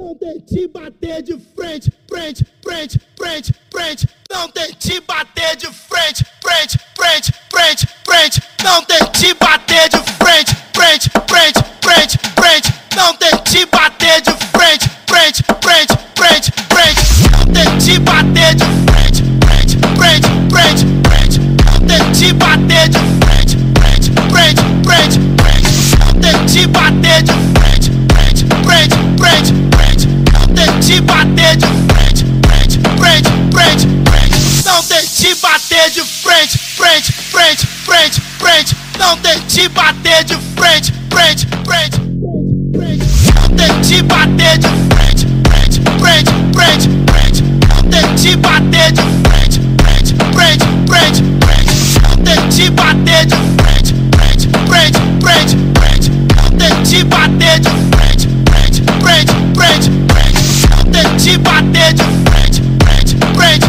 Não tente bater de frente, frente, frente, frente, frente. Não tente bater Não tente bater de frente, frente, frente, frente. Não tente bater de frente, frente, frente, frente, frente. Não tente bater de frente, frente, frente, frente, frente. Não tente bater de frente, frente, frente, frente, frente. Não tente bater de frente, frente, frente, frente, frente. Não tente bater de frente, frente, frente,